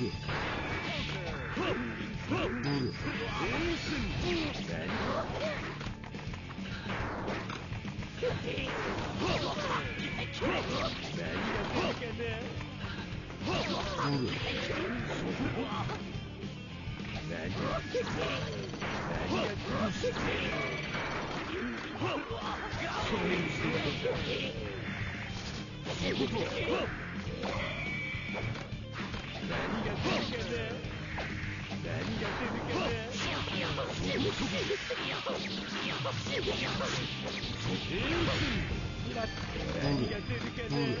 Huh! 何が出るかね？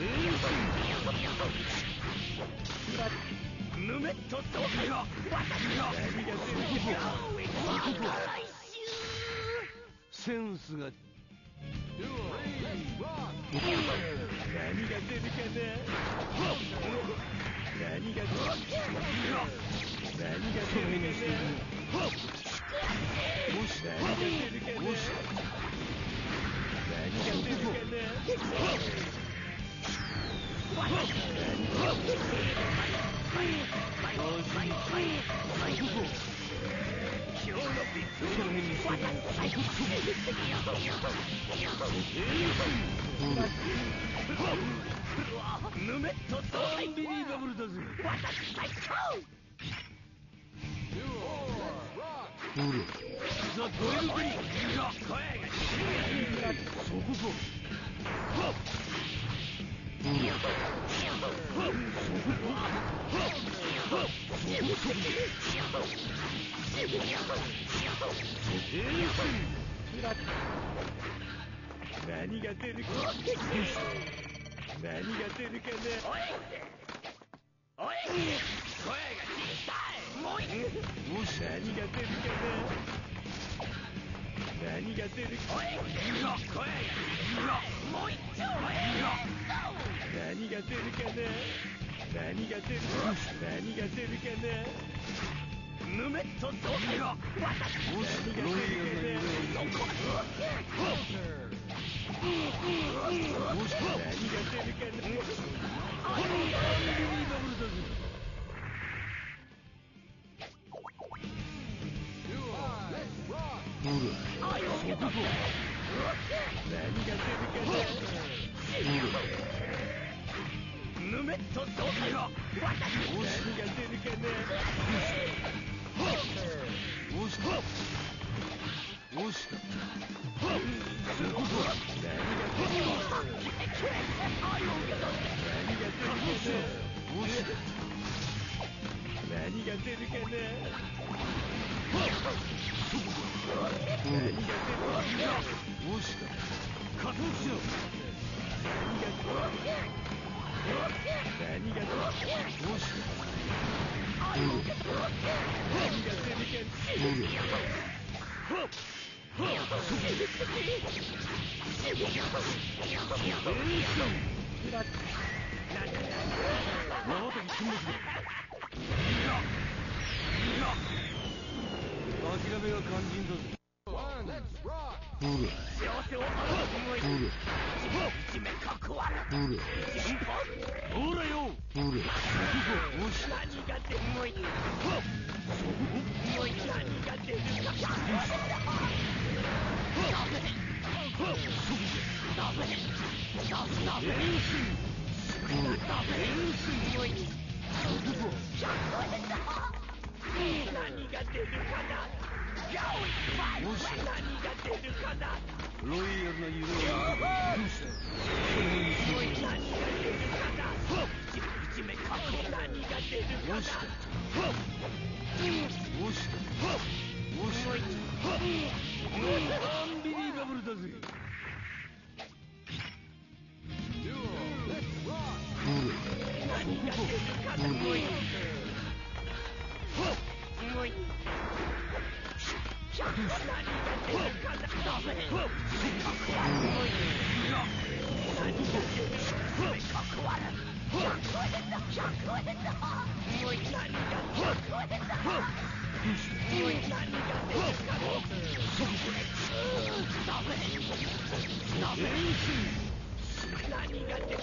ぬめっとどっかセンスが。何が出るかな何が出るかな何が出るかなもし何が出るしてヌメットアンビリーバブルだぜザ・ドエルグリそこそ何が出るか何が出るかなおい声が小さいもう何が出るかな何が出るか声が出る何が出るかなヌメット総会が私もしロイヤルな夢をもメット総会が私何が出るかなどうしたどうしたそこそ何が出るかな何が出るかどうしたな何が出るかな何が出るかなどうした加藤しろ何が出る諦めが肝心だぞ。どうだ幸せを争いどうだ一面かっこ悪どうだ一本ほらよどうだそこそもし何が出るもいい何が出るかダ Louis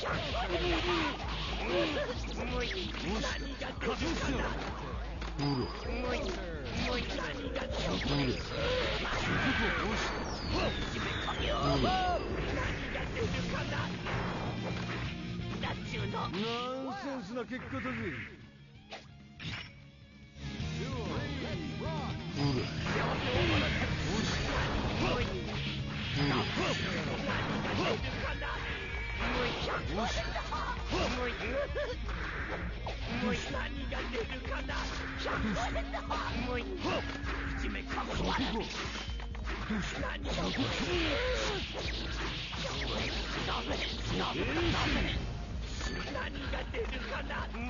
ナンセンスな結果だぜ何が出るかな？し何が出るかな何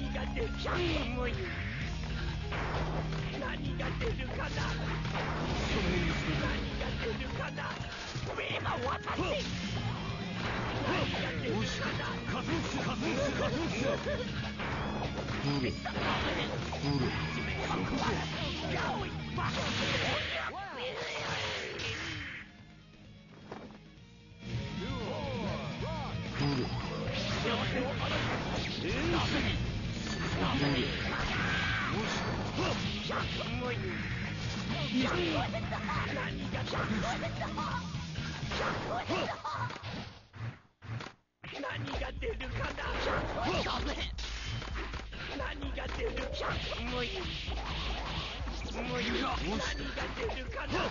が出るかな来るかな何が来るかな今何が出るかな？